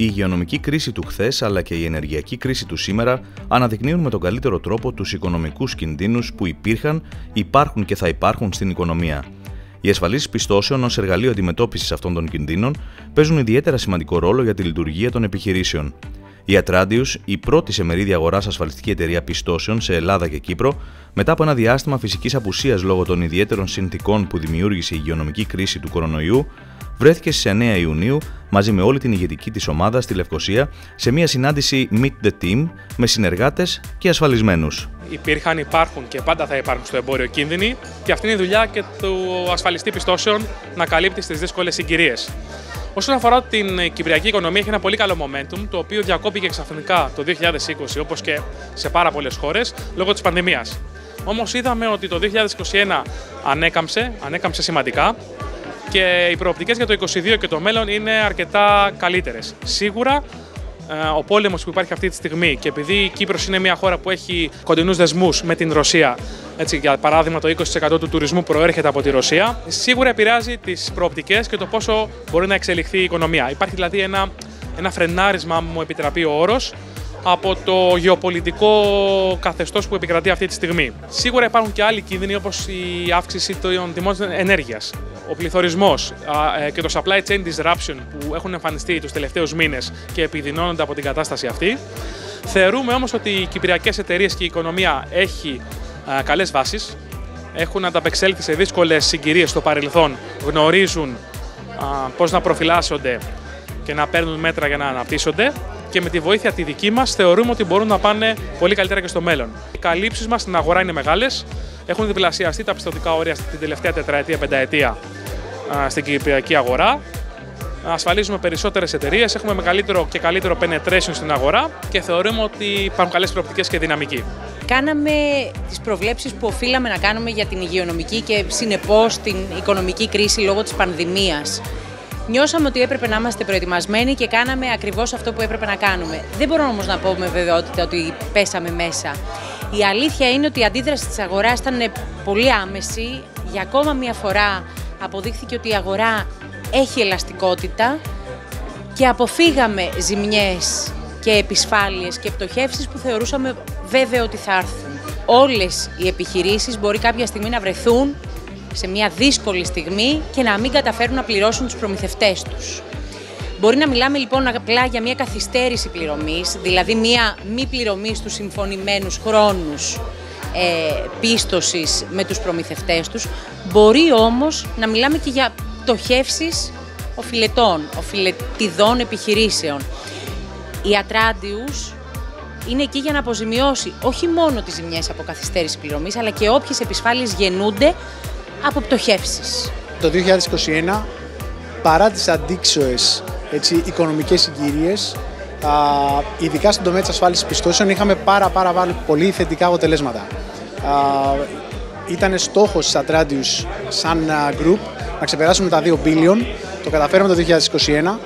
Η υγειονομική κρίση του χθες αλλά και η ενεργειακή κρίση του σήμερα αναδεικνύουν με τον καλύτερο τρόπο τους οικονομικούς κινδύνους που υπήρχαν, υπάρχουν και θα υπάρχουν στην οικονομία. Οι ασφαλίσεις πιστώσεων ως εργαλείο αντιμετώπισης αυτών των κινδύνων παίζουν ιδιαίτερα σημαντικό ρόλο για τη λειτουργία των επιχειρήσεων. Η Atrandius, η πρώτη σε μερίδια αγοράς ασφαλιστική εταιρεία πιστώσεων σε Ελλάδα και Κύπρο, μετά από ένα διάστημα φυσικής απουσίας λόγω των ιδιαίτερων συνθηκών που δημιούργησε η υγειονομική κρίση του κορονοϊού, βρέθηκε στι 9 Ιουνίου μαζί με όλη την ηγετική της ομάδα στη Λευκοσία σε μια συνάντηση Meet the Team με συνεργάτες και ασφαλισμένους. Υπήρχαν, υπάρχουν και πάντα θα υπάρχουν στο εμπόριο κίνδυνοι και αυτή είναι η δουλειά και του ασφαλιστή πιστώσεων να καλύπτει στις δύσκολες συγκυρίες. Όσον αφορά την κυπριακή οικονομία, έχει ένα πολύ καλό momentum, το οποίο διακόπηκε ξαφνικά το 2020, όπως και σε πάρα πολλές χώρες, λόγω της πανδημίας. Όμως είδαμε ότι το 2021 ανέκαμψε, ανέκαμψε σημαντικά και οι προοπτικές για το 2022 και το μέλλον είναι αρκετά καλύτερες. Σίγουρα ε, ο πόλεμος που υπάρχει αυτή τη στιγμή και επειδή η Κύπρος είναι μια χώρα που έχει κοντινούς δεσμούς με την Ρωσία, έτσι, για παράδειγμα το 20% του τουρισμού προέρχεται από τη Ρωσία, σίγουρα επηρεάζει τις προοπτικές και το πόσο μπορεί να εξελιχθεί η οικονομία. Υπάρχει δηλαδή ένα, ένα φρενάρισμα, μου επιτραπεί ο όρος, από το γεωπολιτικό καθεστώς που επικρατεί αυτή τη στιγμή. Σίγουρα υπάρχουν και άλλοι κίνδυνοι όπως η αύξηση των τιμών ενέργειας, ο πληθωρισμός ε, και το supply chain disruption που έχουν εμφανιστεί τους τελευταίους μήνες και επιδεινώνονται από την κατάσταση αυτή. Θεωρούμε όμως ότι οι κυπριακές εταιρείες και η οικονομία έχει καλές βάσεις, έχουν ανταπεξέλθει σε δύσκολες συγκυρίες στο παρελθόν, γνωρίζουν πώς να προφυλάσσονται και να παίρνουν μέτρα για να αναπτύσσονται και με τη βοήθεια τη δική μας θεωρούμε ότι μπορούν να πάνε πολύ καλύτερα και στο μέλλον. Οι καλύψεις μας στην αγορά είναι μεγάλες. Έχουν διπλασιαστεί τα πιστοτικά όρια την τελευταία τετραετία, πενταετία στην κυπριακή αγορά. Ασφαλίζουμε περισσότερες εταιρείες, έχουμε μεγαλύτερο και καλύτερο penetration στην αγορά και θεωρούμε ότι υπάρχουν καλές προοπτικές και δυναμική. Κάναμε τις προβλέψεις που οφείλαμε να κάνουμε για την υγειονομική και συνεπώς την οικονομική κρίση λόγω της πανδημίας. Νιώσαμε ότι έπρεπε να είμαστε προετοιμασμένοι και κάναμε ακριβώς αυτό που έπρεπε να κάνουμε. Δεν μπορώ όμως να πω με βεβαιότητα ότι πέσαμε μέσα. Η αλήθεια είναι ότι η αντίδραση της αγοράς ήταν πολύ άμεση. Για ακόμα μία φορά αποδείχθηκε ότι η αγορά έχει ελαστικότητα και αποφύγαμε ζημιές και επισφάλειες και πτωχεύσεις που θεωρούσαμε βέβαιο ότι θα έρθουν. Όλες οι επιχειρήσεις μπορεί κάποια στιγμή να βρεθούν σε μια δύσκολη στιγμή και να μην καταφέρουν να πληρώσουν τους προμηθευτές τους. Μπορεί να μιλάμε λοιπόν απλά για μια καθυστέρηση πληρωμής, δηλαδή μια μη πληρωμή στους συμφωνημένους χρόνους ε, πίστοσης με τους προμηθευτές τους. Μπορεί όμως να μιλάμε και για πτωχεύσεις οφειλετών, οφειλετιδών επιχειρήσεων. Η Ατράντιους είναι εκεί για να αποζημιώσει όχι μόνο τις ζημιές από καθυστέρηση πληρωμής, αλλά και όποιες επισφάλειες γεννούνται από πτωχεύσεις. Το 2021, παρά τις αντίξωες έτσι, οικονομικές συγκυρίες, α, ειδικά στον τομέα της ασφάλισης πιστώσεων, είχαμε πάρα, πάρα, πάρα πολύ θετικά αποτελέσματα. Α, ήταν στόχος της Atrantius σαν group να ξεπεράσουμε τα 2 billion, το καταφέραμε το 2021.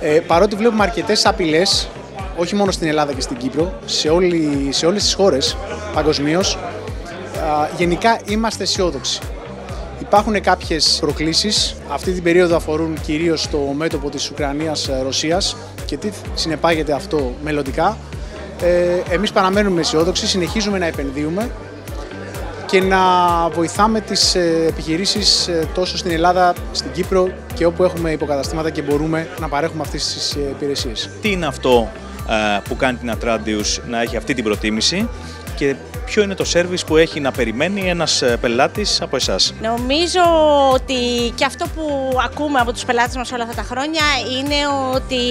Ε, παρότι βλέπουμε αρκετές απειλές, όχι μόνο στην Ελλάδα και στην Κύπρο, σε, όλη, σε όλες τις χώρες παγκοσμίως, γενικά είμαστε αισιόδοξοι. Υπάρχουν κάποιες προκλήσεις. Αυτή την περίοδο αφορούν κυρίως το μέτωπο της Ουκρανία-Ρωσία και τι συνεπάγεται αυτό μελλοντικά. Ε, εμείς παραμένουμε αισιόδοξοι, συνεχίζουμε να επενδύουμε και να βοηθάμε τις ε, επιχειρήσεις ε, τόσο στην Ελλάδα, στην Κύπρο και όπου έχουμε υποκαταστήματα και μπορούμε να παρέχουμε αυτές τις ε, υπηρεσίες. Τι είναι αυτό που κάνει την Atrantius να έχει αυτή την προτίμηση και ποιο είναι το σέρβις που έχει να περιμένει ένας ε, πελάτης από εσάς; Νομίζω ότι και αυτό που ακούμε από τους πελάτες μας όλα αυτά τα χρόνια είναι ότι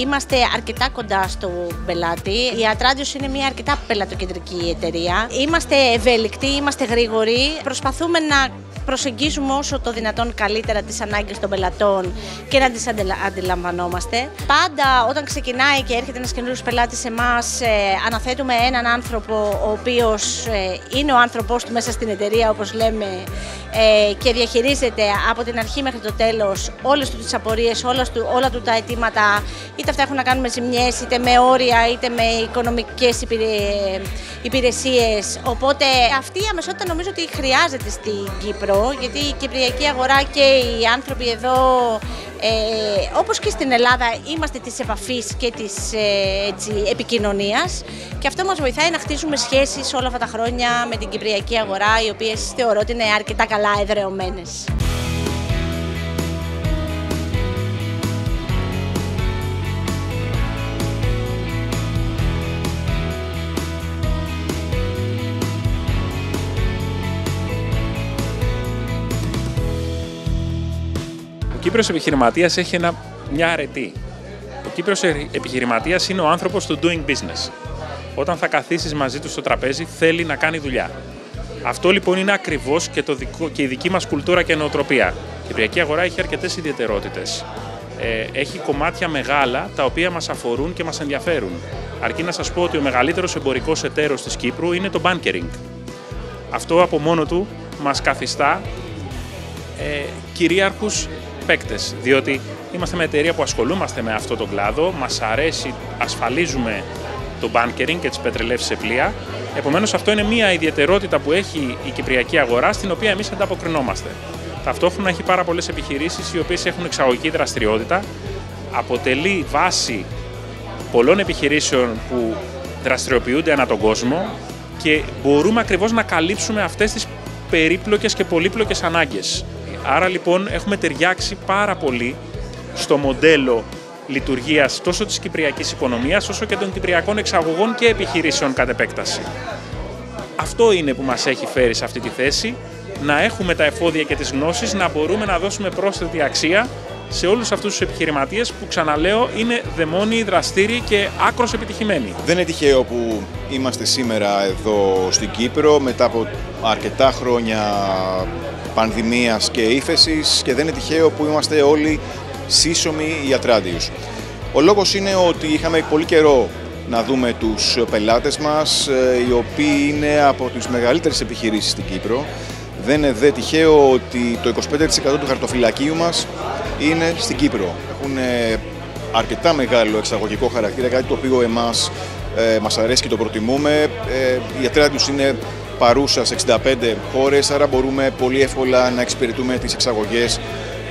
είμαστε αρκετά κοντά στο πελάτη. Η Ατράντιος είναι μια αρκετά πελατοκεντρική εταιρεία. Είμαστε ευέλικτοι, είμαστε γρήγοροι, προσπαθούμε να προσεγγίζουμε όσο το δυνατόν καλύτερα τις ανάγκες των πελατών και να τις αντιλαμβανόμαστε. Πάντα όταν ξεκινάει και έρχεται ένας καινούριος πελάτης σε εμάς, ε, αναθέτουμε έναν άνθρωπο ο οποίος ε, είναι ο άνθρωπός του μέσα στην εταιρεία όπως λέμε ε, και διαχειρίζεται από την αρχή μέχρι το τέλος όλες τους τις απορίες, όλα του, όλα του τα αιτήματα είτε αυτά έχουν να κάνουν με ζημιές, είτε με όρια, είτε με οικονομικές υπηρεσίες. Οπότε αυτή η αμεσότητα νομίζω ότι χρειάζεται στην Κύπρο γιατί η κυπριακή αγορά και οι άνθρωποι εδώ Ε, όπως και στην Ελλάδα είμαστε της επαφής και της ε, έτσι, επικοινωνίας και αυτό μας βοηθάει να χτίσουμε σχέσεις όλα αυτά τα χρόνια με την Κυπριακή αγορά οι οποίες θεωρώ ότι είναι αρκετά καλά εδρεωμένες. Κύπρος επιχειρηματίας έχει ένα, μια αρετή. Ο Κύπρος επιχειρηματίας είναι ο άνθρωπος του doing business. Όταν θα καθίσεις μαζί του στο τραπέζι θέλει να κάνει δουλειά. Αυτό λοιπόν είναι ακριβώς και, το δικό, και η δική μας κουλτούρα και νοοτροπία. Η Κυπριακή αγορά έχει αρκετές ιδιαιτερότητες. Ε, έχει κομμάτια μεγάλα τα οποία μας αφορούν και μας ενδιαφέρουν. Αρκεί να σας πω ότι ο μεγαλύτερος εμπορικός εταίρος της Κύπρου είναι το bunkering. Αυτό από μόνο του μας καθιστά ε, κυρίαρχους παίκτες. Διότι είμαστε μια εταιρεία που ασχολούμαστε με αυτό το κλάδο, μας αρέσει, ασφαλίζουμε το bunkering και τι πετρελεύσει σε πλοία. Επομένως, αυτό είναι μια ιδιαιτερότητα που έχει η κυπριακή αγορά, στην οποία εμείς ανταποκρινόμαστε. Ταυτόχρονα έχει πάρα πολλές επιχειρήσεις οι οποίες έχουν εξαγωγική δραστηριότητα. Αποτελεί βάση πολλών επιχειρήσεων που δραστηριοποιούνται ανά τον κόσμο και μπορούμε ακριβώς να καλύψουμε αυτές τις περίπλοκες και πολύπλοκες ανάγκες. Άρα λοιπόν έχουμε ταιριάξει πάρα πολύ στο μοντέλο λειτουργίας τόσο της κυπριακής οικονομίας όσο και των κυπριακών εξαγωγών και επιχειρήσεων κατ' επέκταση. Αυτό είναι που μας έχει φέρει σε αυτή τη θέση, να έχουμε τα εφόδια και τις γνώσεις, να μπορούμε να δώσουμε πρόσθετη αξία σε όλους αυτούς τους επιχειρηματίες που ξαναλέω είναι δαιμόνιοι, δραστήριοι και άκρος επιτυχημένοι. Δεν είναι τυχαίο που είμαστε σήμερα εδώ στην Κύπρο μετά από αρκετά χρόνια πανδημίας και ύφεσης και δεν είναι τυχαίο που είμαστε όλοι σύσσωμοι ή ατράντιους. Ο λόγος είναι ότι είχαμε πολύ καιρό να δούμε τους πελάτες μας, ε, οι οποίοι είναι από τις μεγαλύτερες επιχειρήσεις στην Κύπρο. Δεν είναι δε τυχαίο ότι το 25% του χαρτοφυλακίου μας είναι στην Κύπρο. Έχουν αρκετά μεγάλο εξαγωγικό χαρακτήρα, κάτι το οποίο εμάς ε, μας αρέσει και το προτιμούμε. Ε, η ατρέα τους είναι παρούσα σε 65 χώρες, άρα μπορούμε πολύ εύκολα να εξυπηρετούμε τις εξαγωγές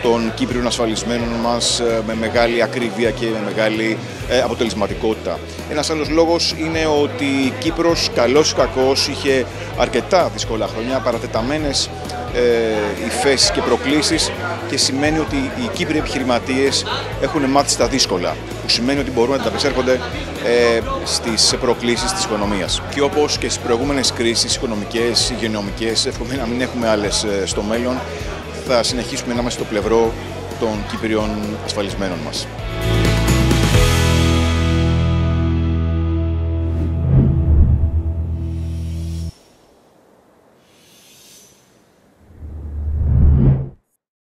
των Κύπριων ασφαλισμένων μας ε, με μεγάλη ακρίβεια και με μεγάλη ε, αποτελεσματικότητα. Ένας άλλος λόγος είναι ότι η Κύπρος, καλός ή κακός, είχε αρκετά δύσκολα χρόνια, παρατεταμένες ε, υφέσεις και προκλήσεις και σημαίνει ότι οι Κύπροι επιχειρηματίες έχουν μάθει στα δύσκολα, που σημαίνει ότι μπορούν να ανταπεξέρχονται ε, στις προκλήσεις της οικονομίας. Και όπως και στις προηγούμενες κρίσεις οικονομικές, υγειονομικές, εύχομαι να μην έχουμε άλλες ε, στο μέλλον, θα συνεχίσουμε να είμαστε στο πλευρό των Κύπριων ασφαλισμένων μας.